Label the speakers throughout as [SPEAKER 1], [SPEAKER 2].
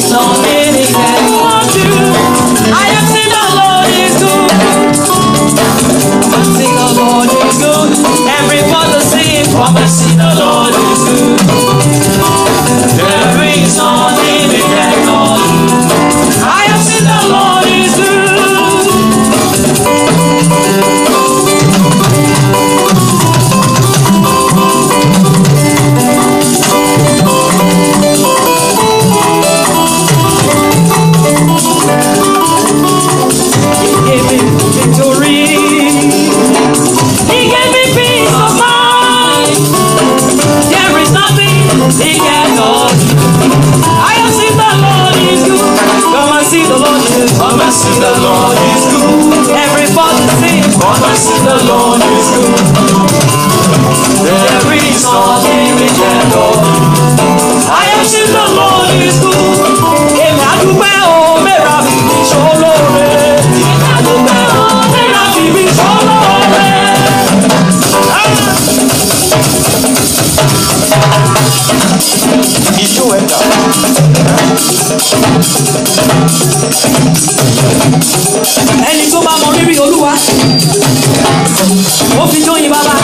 [SPEAKER 1] song sing at all. I have seen the Lord is good. Come and see the Lord is good. Come and see the Lord is good. Everybody sing. Come and see the Lord is good. There is nothing we can do. I have seen the Lord is good. de balada.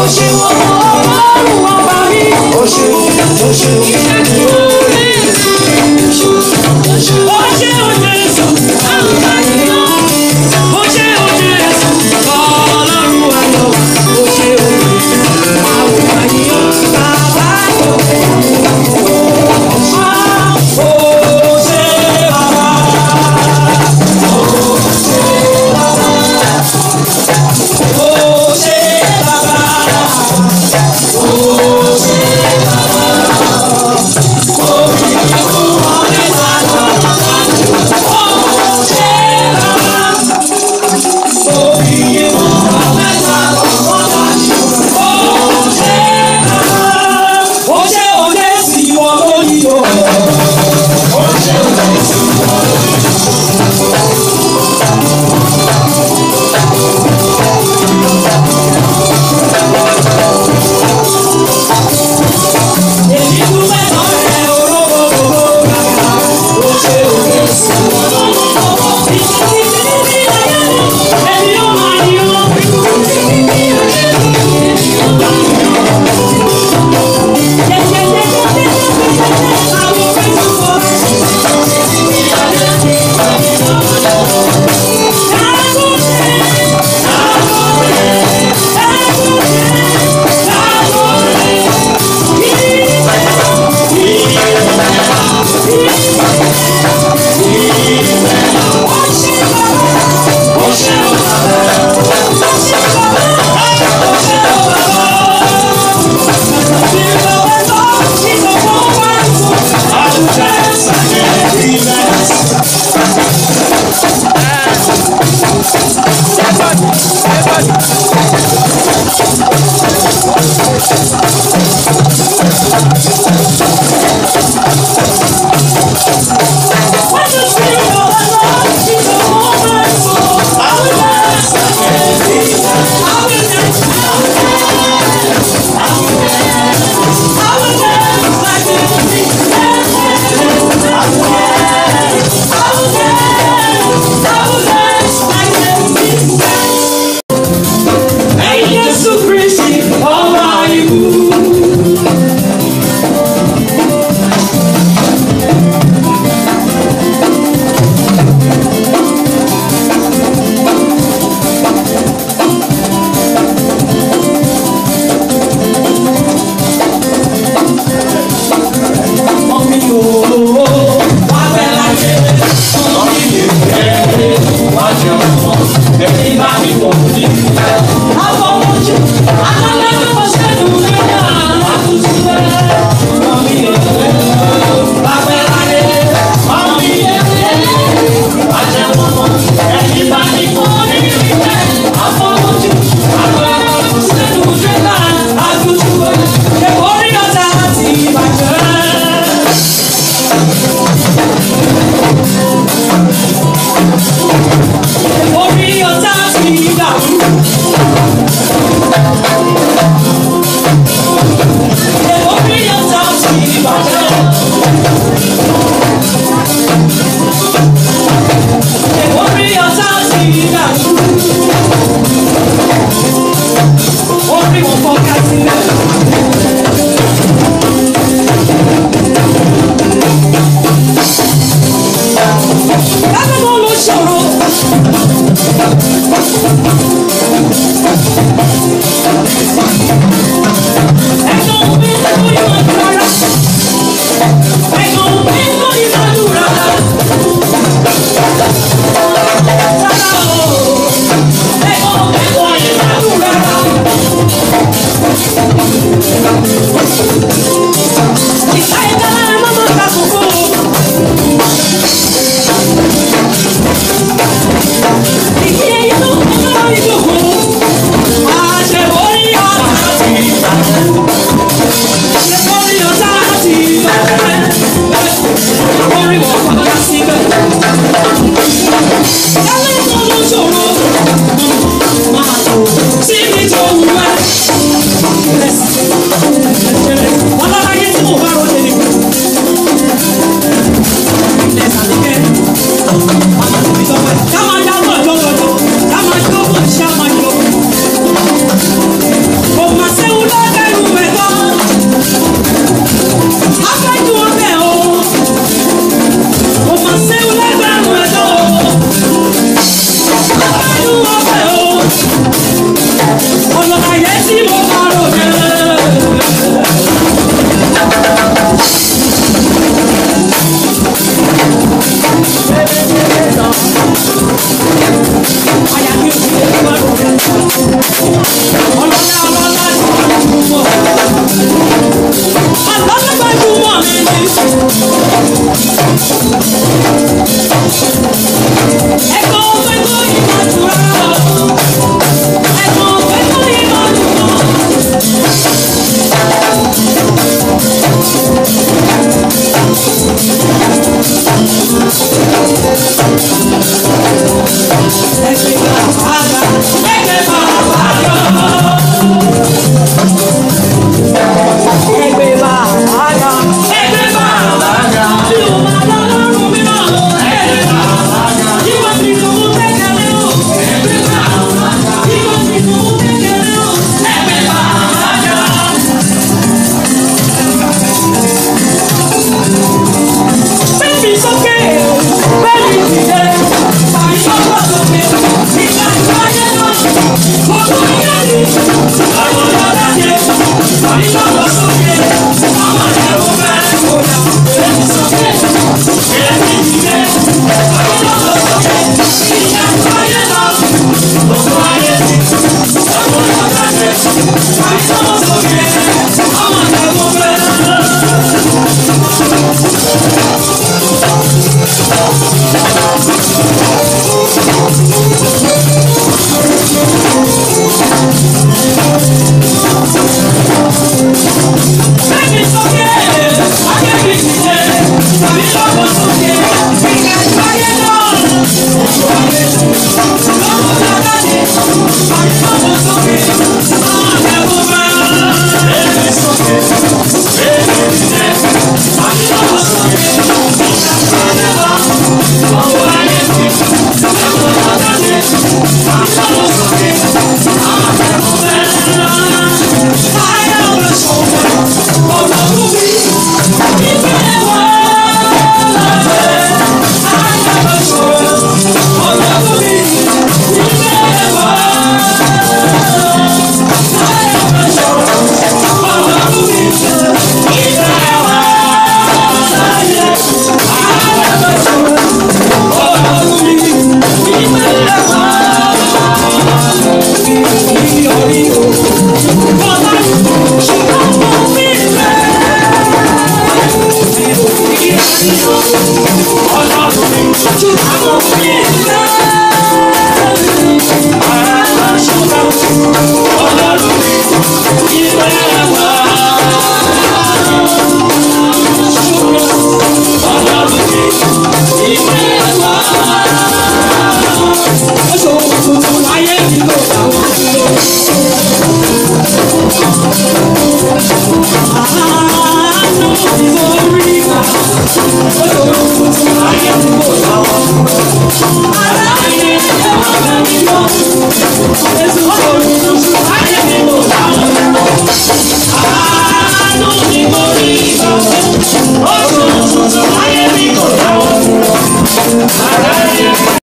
[SPEAKER 1] 不是我。